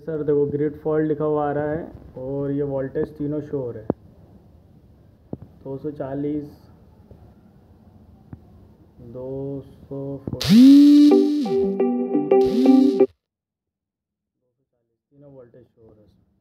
Sir, देखो, grid fault लिखा हुआ आ रहा है और ये वोल्टेज तीनों शो हो सौ चालीस, दो 240 तीनों वोल्टेज शो हो रहे हैं।